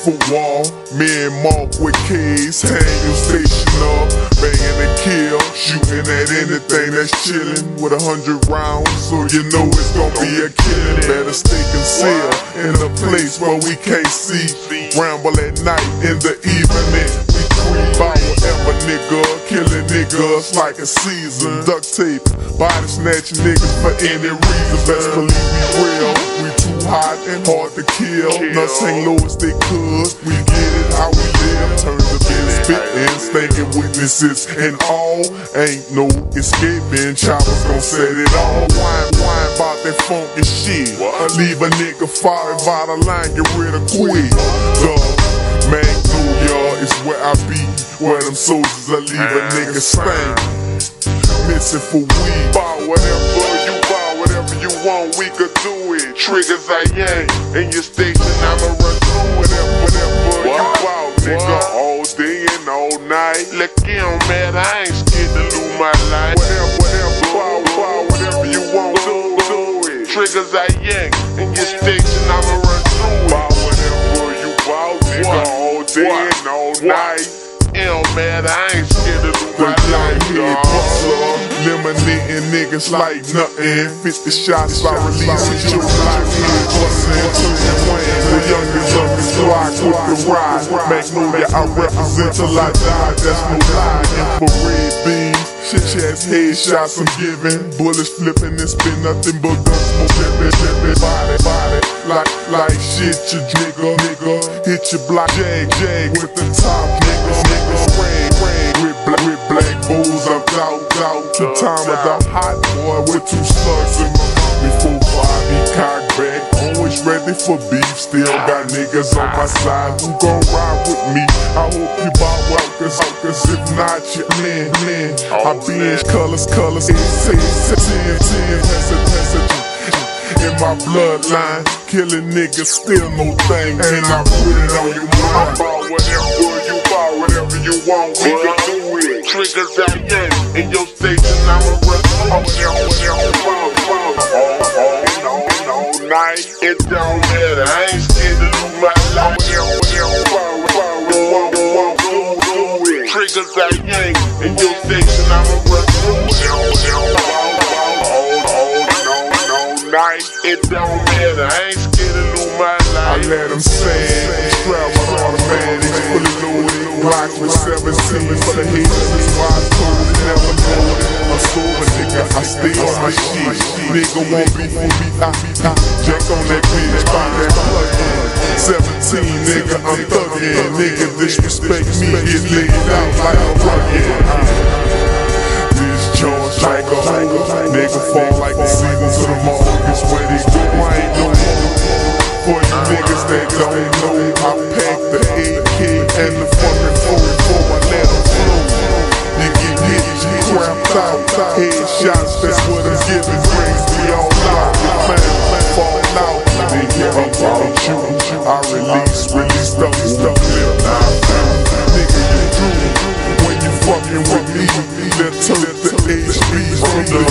for wall. Me and Mark with keys, hanging station up, banging and kill, shooting at anything that's chillin' with a hundred rounds, so you know it's gonna be a killing. Better stay concealed in a place where we can't see. Ramble at night in the evening. We creep out whatever nigga, killing niggas like a season. Duct tape, body snatching niggas for any reason. Best believe we real. We hot and hard to kill. Not St. Louis, they could. We get it how we live. Turn the bit spitting, stinking witnesses and all. Ain't no escaping. Choppers gon' set it all. Wine, wine about that funky shit. Leave a nigga fire by the line, get rid of quick. The Magnolia is where I be. Where them soldiers will leave a nigga stain. Missing for weed. Buy whatever want, we could do it. Triggers I yank. In your station, I'ma run through whatever, whatever you buy, nigga. All day and all night. Look here, man, I ain't scared to lose my life. Whatever, whatever, buy, buy, whatever you want, do, do it. Triggers I yank. In your station, I'ma run Eliminating like nothing. 50 shots by releasing your life. Bustin', the youngest of the squad with the ride. Magnolia, I represent till I die. That's no lie. Infrared beams, shit chest headshots I'm giving. Bullets flipping and spin nothing but guns smoking. Bitch, bitch, body, body. Like, like shit, you nigga, nigga. Hit your block, jag, jag with the top, nigga, nigga. Rain, rain, The time the hot boy with two slugs in my mouth. Before Bobby cock back, always ready for beef. Still got niggas on my side who gon' ride with me. I hope you buy walkers, cause if not, you man, man. I binge colors, colors, 10, 10, 10, 10, hesitant in my bloodline. Killing niggas still no thing, and I put it on your mind. Buy whatever you buy, whatever you want, we can do. Triggers out yank in your station, I'ma run through whatever, whatever you want, want. All, all, all, night, it don't matter. I ain't scared to lose my life. Whatever you buy, whatever you want, want, do, do it. Triggers out yank in your station, all, all, all night, it don't matter. I ain't scared to lose my life. I let say, Glock with 17 for the I told it, never know it. I'm sober, nigga, I stay on my shit. Nigga won't be for me, I, I jack on that bitch, buy that plug 17, nigga, I'm thuggin'. Nigga, disrespect me, get laid out like a. This George like a nigga fall like the seasons of the August where they go. I ain't no. For you niggas that don't know, I packed the AK and the fucking only for my little flu. Nigga, niggas, cramped out, headshots, that's what I'm giving. Brings me all out, your man fall out. Nigga, I'm about you. I release, release, stuff, stuff, now, Nigga, you do when you fucking with me. Let's turn the HB from the